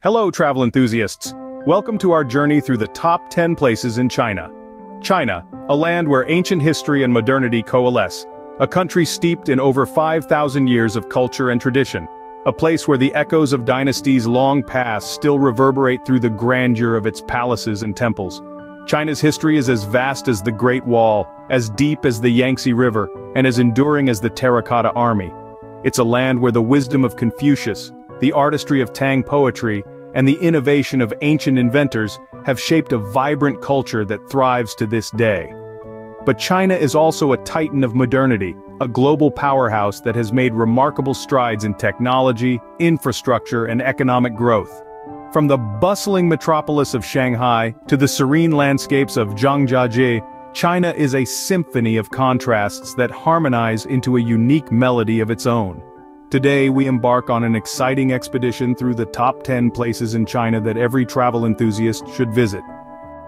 Hello travel enthusiasts. Welcome to our journey through the top 10 places in China. China, a land where ancient history and modernity coalesce, a country steeped in over 5,000 years of culture and tradition, a place where the echoes of dynasties long past still reverberate through the grandeur of its palaces and temples. China's history is as vast as the Great Wall, as deep as the Yangtze River, and as enduring as the Terracotta Army. It's a land where the wisdom of Confucius, the artistry of Tang poetry, and the innovation of ancient inventors have shaped a vibrant culture that thrives to this day. But China is also a titan of modernity, a global powerhouse that has made remarkable strides in technology, infrastructure and economic growth. From the bustling metropolis of Shanghai to the serene landscapes of Zhangjiajie, China is a symphony of contrasts that harmonize into a unique melody of its own. Today we embark on an exciting expedition through the top 10 places in China that every travel enthusiast should visit.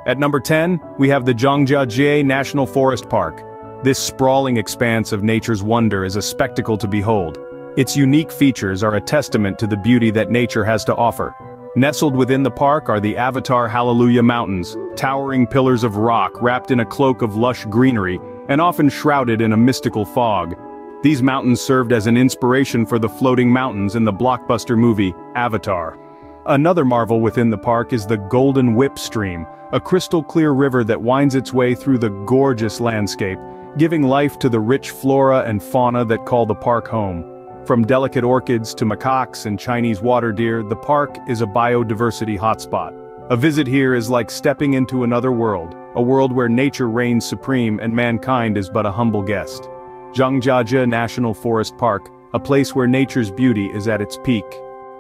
At number 10, we have the Zhangjiajie National Forest Park. This sprawling expanse of nature's wonder is a spectacle to behold. Its unique features are a testament to the beauty that nature has to offer. Nestled within the park are the Avatar Hallelujah Mountains, towering pillars of rock wrapped in a cloak of lush greenery and often shrouded in a mystical fog. These mountains served as an inspiration for the floating mountains in the blockbuster movie, Avatar. Another marvel within the park is the Golden Whip Stream, a crystal-clear river that winds its way through the gorgeous landscape, giving life to the rich flora and fauna that call the park home. From delicate orchids to macaques and Chinese water deer, the park is a biodiversity hotspot. A visit here is like stepping into another world, a world where nature reigns supreme and mankind is but a humble guest. Zhangjiajie National Forest Park, a place where nature's beauty is at its peak.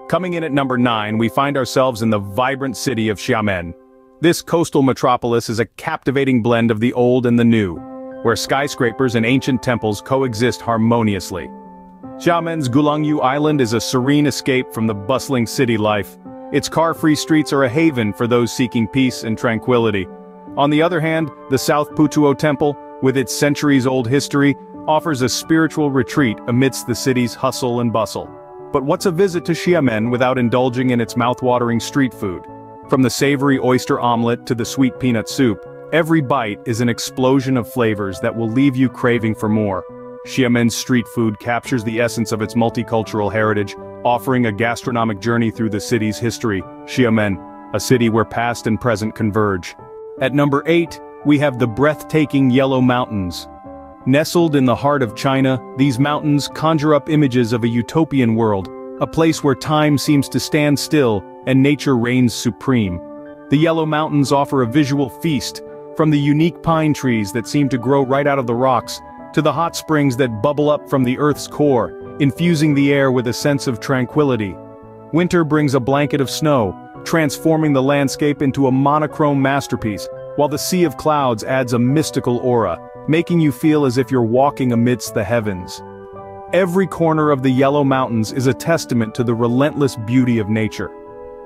Coming in at number 9 we find ourselves in the vibrant city of Xiamen. This coastal metropolis is a captivating blend of the old and the new, where skyscrapers and ancient temples coexist harmoniously. Xiamen's Gulangyu Island is a serene escape from the bustling city life. Its car-free streets are a haven for those seeking peace and tranquility. On the other hand, the South Putuo Temple, with its centuries-old history, offers a spiritual retreat amidst the city's hustle and bustle. But what's a visit to Xiamen without indulging in its mouth-watering street food? From the savory oyster omelette to the sweet peanut soup, every bite is an explosion of flavors that will leave you craving for more. Xiamen's street food captures the essence of its multicultural heritage, offering a gastronomic journey through the city's history, Xiamen, a city where past and present converge. At number 8, we have the breathtaking Yellow Mountains, Nestled in the heart of China, these mountains conjure up images of a utopian world, a place where time seems to stand still and nature reigns supreme. The Yellow Mountains offer a visual feast, from the unique pine trees that seem to grow right out of the rocks, to the hot springs that bubble up from the Earth's core, infusing the air with a sense of tranquility. Winter brings a blanket of snow, transforming the landscape into a monochrome masterpiece, while the sea of clouds adds a mystical aura, making you feel as if you're walking amidst the heavens. Every corner of the Yellow Mountains is a testament to the relentless beauty of nature.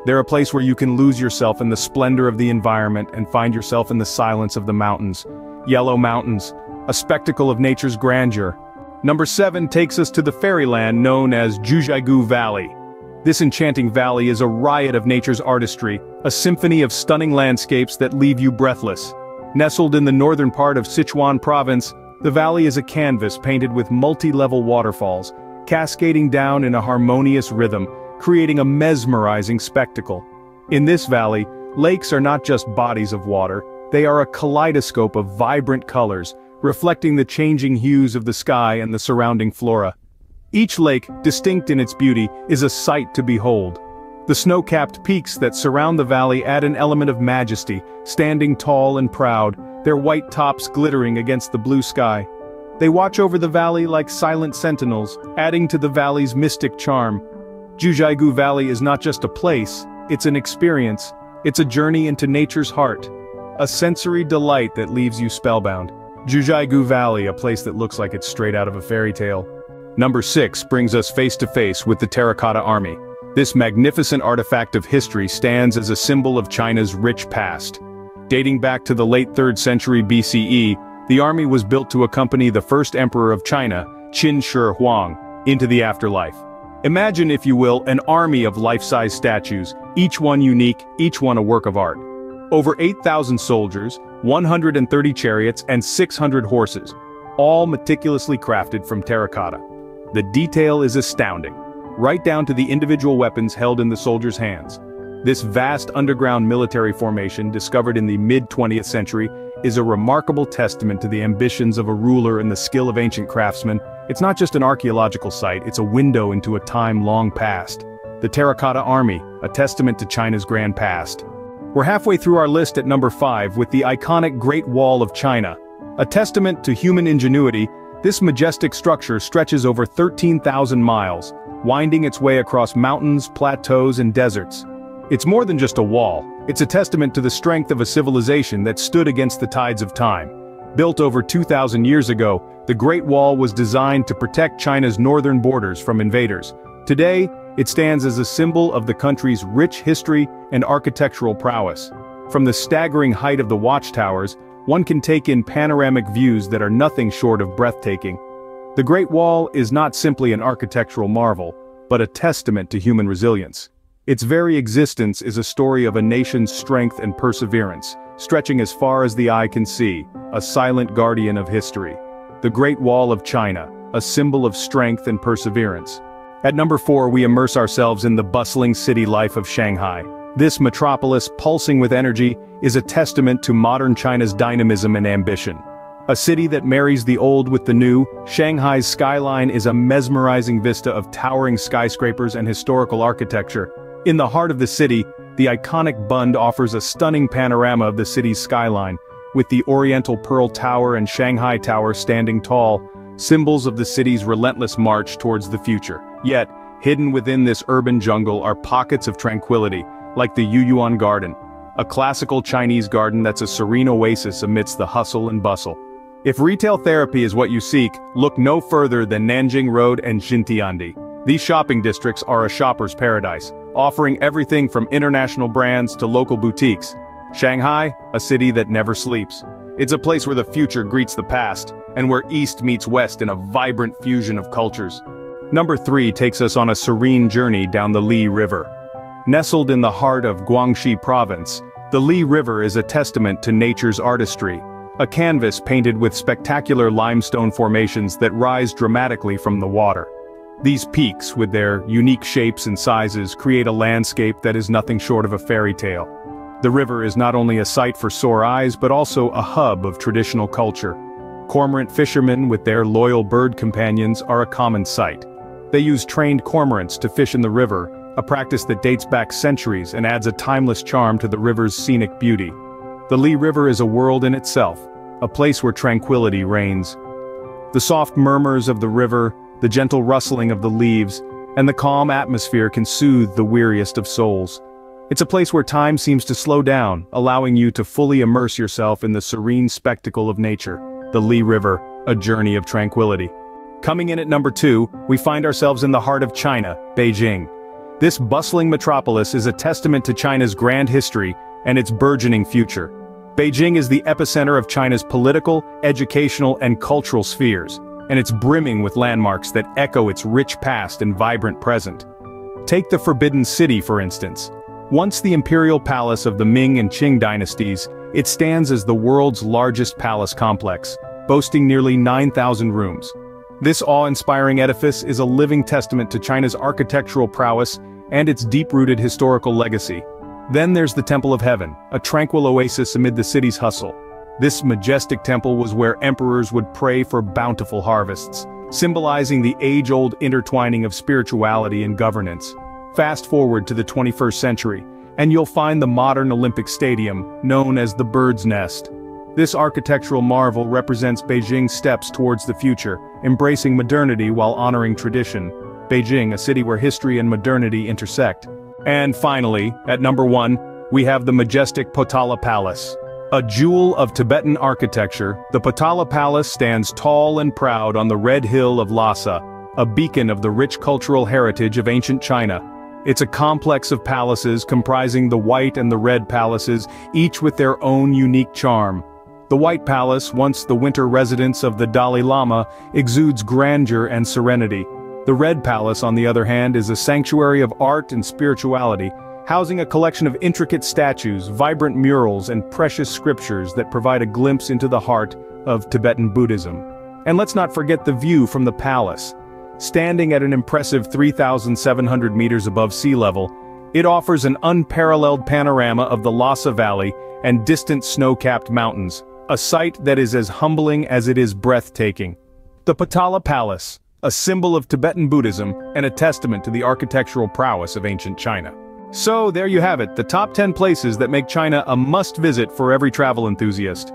They're a place where you can lose yourself in the splendor of the environment and find yourself in the silence of the mountains. Yellow Mountains, a spectacle of nature's grandeur. Number 7 takes us to the fairyland known as Jiuzhaigou Valley. This enchanting valley is a riot of nature's artistry, a symphony of stunning landscapes that leave you breathless. Nestled in the northern part of Sichuan province, the valley is a canvas painted with multi-level waterfalls, cascading down in a harmonious rhythm, creating a mesmerizing spectacle. In this valley, lakes are not just bodies of water, they are a kaleidoscope of vibrant colors, reflecting the changing hues of the sky and the surrounding flora. Each lake, distinct in its beauty, is a sight to behold. The snow-capped peaks that surround the valley add an element of majesty, standing tall and proud, their white tops glittering against the blue sky. They watch over the valley like silent sentinels, adding to the valley's mystic charm. Jiuzhaigou Valley is not just a place, it's an experience, it's a journey into nature's heart. A sensory delight that leaves you spellbound. Jiuzhaigou Valley, a place that looks like it's straight out of a fairy tale. Number 6 brings us face to face with the Terracotta Army. This magnificent artifact of history stands as a symbol of China's rich past. Dating back to the late 3rd century BCE, the army was built to accompany the first emperor of China, Qin Shi Huang, into the afterlife. Imagine, if you will, an army of life-size statues, each one unique, each one a work of art. Over 8,000 soldiers, 130 chariots and 600 horses, all meticulously crafted from terracotta. The detail is astounding, right down to the individual weapons held in the soldiers' hands. This vast underground military formation discovered in the mid-20th century is a remarkable testament to the ambitions of a ruler and the skill of ancient craftsmen. It's not just an archaeological site, it's a window into a time long past. The Terracotta Army, a testament to China's grand past. We're halfway through our list at number 5 with the iconic Great Wall of China. A testament to human ingenuity, this majestic structure stretches over 13,000 miles, winding its way across mountains, plateaus and deserts. It's more than just a wall, it's a testament to the strength of a civilization that stood against the tides of time. Built over 2,000 years ago, the Great Wall was designed to protect China's northern borders from invaders. Today, it stands as a symbol of the country's rich history and architectural prowess. From the staggering height of the watchtowers, one can take in panoramic views that are nothing short of breathtaking. The Great Wall is not simply an architectural marvel, but a testament to human resilience. Its very existence is a story of a nation's strength and perseverance, stretching as far as the eye can see, a silent guardian of history. The Great Wall of China, a symbol of strength and perseverance. At number 4 we immerse ourselves in the bustling city life of Shanghai. This metropolis, pulsing with energy, is a testament to modern China's dynamism and ambition. A city that marries the old with the new, Shanghai's skyline is a mesmerizing vista of towering skyscrapers and historical architecture, in the heart of the city, the iconic Bund offers a stunning panorama of the city's skyline, with the Oriental Pearl Tower and Shanghai Tower standing tall, symbols of the city's relentless march towards the future. Yet, hidden within this urban jungle are pockets of tranquility, like the Yuyuan Garden, a classical Chinese garden that's a serene oasis amidst the hustle and bustle. If retail therapy is what you seek, look no further than Nanjing Road and Xintiandi. These shopping districts are a shopper's paradise, offering everything from international brands to local boutiques. Shanghai, a city that never sleeps. It's a place where the future greets the past, and where East meets West in a vibrant fusion of cultures. Number 3 takes us on a serene journey down the Li River. Nestled in the heart of Guangxi province, the Li River is a testament to nature's artistry, a canvas painted with spectacular limestone formations that rise dramatically from the water. These peaks, with their unique shapes and sizes, create a landscape that is nothing short of a fairy tale. The river is not only a sight for sore eyes but also a hub of traditional culture. Cormorant fishermen with their loyal bird companions are a common sight. They use trained cormorants to fish in the river, a practice that dates back centuries and adds a timeless charm to the river's scenic beauty. The Li River is a world in itself, a place where tranquility reigns. The soft murmurs of the river, the gentle rustling of the leaves, and the calm atmosphere can soothe the weariest of souls. It's a place where time seems to slow down, allowing you to fully immerse yourself in the serene spectacle of nature, the Li River, a journey of tranquility. Coming in at number two, we find ourselves in the heart of China, Beijing. This bustling metropolis is a testament to China's grand history and its burgeoning future. Beijing is the epicenter of China's political, educational, and cultural spheres, and it's brimming with landmarks that echo its rich past and vibrant present. Take the Forbidden City for instance. Once the imperial palace of the Ming and Qing dynasties, it stands as the world's largest palace complex, boasting nearly 9,000 rooms. This awe-inspiring edifice is a living testament to China's architectural prowess and its deep-rooted historical legacy. Then there's the Temple of Heaven, a tranquil oasis amid the city's hustle. This majestic temple was where emperors would pray for bountiful harvests, symbolizing the age-old intertwining of spirituality and governance. Fast forward to the 21st century, and you'll find the modern Olympic Stadium, known as the Bird's Nest. This architectural marvel represents Beijing's steps towards the future, embracing modernity while honoring tradition. Beijing, a city where history and modernity intersect. And finally, at number one, we have the majestic Potala Palace. A jewel of Tibetan architecture, the Potala Palace stands tall and proud on the red hill of Lhasa, a beacon of the rich cultural heritage of ancient China. It's a complex of palaces comprising the white and the red palaces, each with their own unique charm. The White Palace, once the winter residence of the Dalai Lama, exudes grandeur and serenity. The Red Palace, on the other hand, is a sanctuary of art and spirituality, housing a collection of intricate statues, vibrant murals, and precious scriptures that provide a glimpse into the heart of Tibetan Buddhism. And let's not forget the view from the palace. Standing at an impressive 3,700 meters above sea level, it offers an unparalleled panorama of the Lhasa Valley and distant snow-capped mountains, a sight that is as humbling as it is breathtaking. The Potala Palace, a symbol of Tibetan Buddhism and a testament to the architectural prowess of ancient China. So there you have it, the top 10 places that make China a must-visit for every travel enthusiast.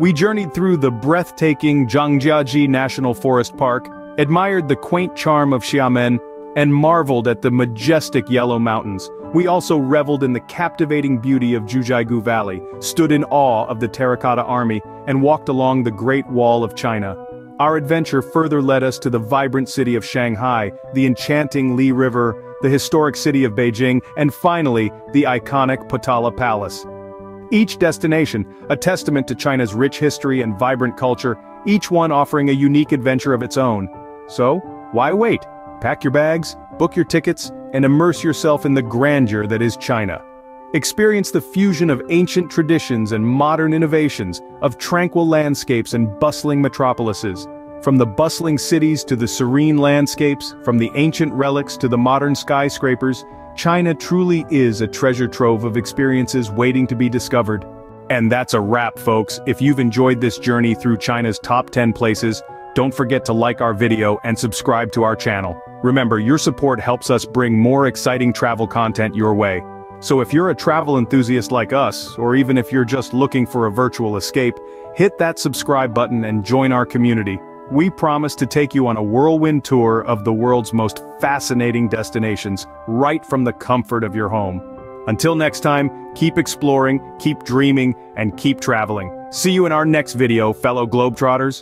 We journeyed through the breathtaking Zhangjiajie National Forest Park, admired the quaint charm of Xiamen, and marveled at the majestic Yellow Mountains. We also reveled in the captivating beauty of Jiuzhaigou Valley, stood in awe of the Terracotta Army, and walked along the Great Wall of China. Our adventure further led us to the vibrant city of Shanghai, the enchanting Li River, the historic city of Beijing, and finally, the iconic Potala Palace. Each destination, a testament to China's rich history and vibrant culture, each one offering a unique adventure of its own. So, why wait? Pack your bags, book your tickets, and immerse yourself in the grandeur that is China. Experience the fusion of ancient traditions and modern innovations, of tranquil landscapes and bustling metropolises. From the bustling cities to the serene landscapes, from the ancient relics to the modern skyscrapers, China truly is a treasure trove of experiences waiting to be discovered. And that's a wrap folks, if you've enjoyed this journey through China's top 10 places, don't forget to like our video and subscribe to our channel. Remember, your support helps us bring more exciting travel content your way. So if you're a travel enthusiast like us, or even if you're just looking for a virtual escape, hit that subscribe button and join our community. We promise to take you on a whirlwind tour of the world's most fascinating destinations, right from the comfort of your home. Until next time, keep exploring, keep dreaming, and keep traveling. See you in our next video, fellow Globetrotters.